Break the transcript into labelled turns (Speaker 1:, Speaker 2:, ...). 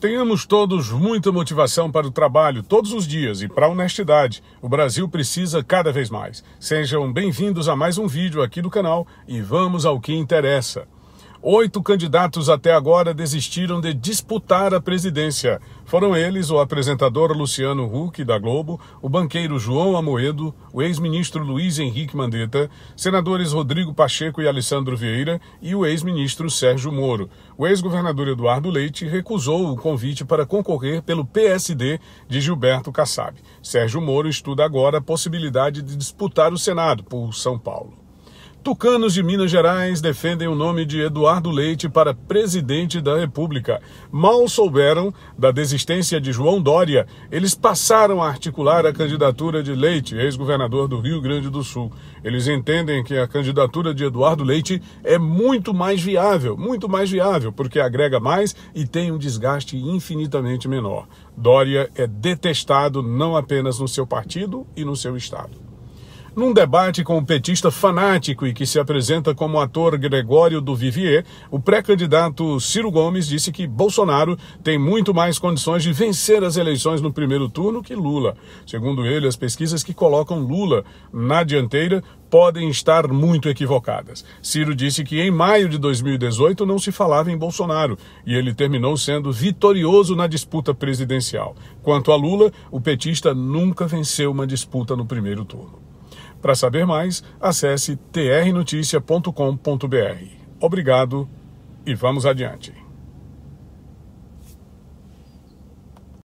Speaker 1: Tenhamos todos muita motivação para o trabalho todos os dias e para a honestidade. O Brasil precisa cada vez mais. Sejam bem-vindos a mais um vídeo aqui do canal e vamos ao que interessa. Oito candidatos até agora desistiram de disputar a presidência. Foram eles o apresentador Luciano Huck, da Globo, o banqueiro João Amoedo, o ex-ministro Luiz Henrique Mandetta, senadores Rodrigo Pacheco e Alessandro Vieira e o ex-ministro Sérgio Moro. O ex-governador Eduardo Leite recusou o convite para concorrer pelo PSD de Gilberto Kassab. Sérgio Moro estuda agora a possibilidade de disputar o Senado por São Paulo. Tucanos de Minas Gerais defendem o nome de Eduardo Leite para presidente da República. Mal souberam da desistência de João Dória, eles passaram a articular a candidatura de Leite, ex-governador do Rio Grande do Sul. Eles entendem que a candidatura de Eduardo Leite é muito mais viável, muito mais viável, porque agrega mais e tem um desgaste infinitamente menor. Dória é detestado não apenas no seu partido e no seu estado. Num debate com o petista fanático e que se apresenta como ator Gregório do Vivier, o pré-candidato Ciro Gomes disse que Bolsonaro tem muito mais condições de vencer as eleições no primeiro turno que Lula. Segundo ele, as pesquisas que colocam Lula na dianteira podem estar muito equivocadas. Ciro disse que em maio de 2018 não se falava em Bolsonaro e ele terminou sendo vitorioso na disputa presidencial. Quanto a Lula, o petista nunca venceu uma disputa no primeiro turno. Para saber mais, acesse trnoticia.com.br. Obrigado e vamos adiante.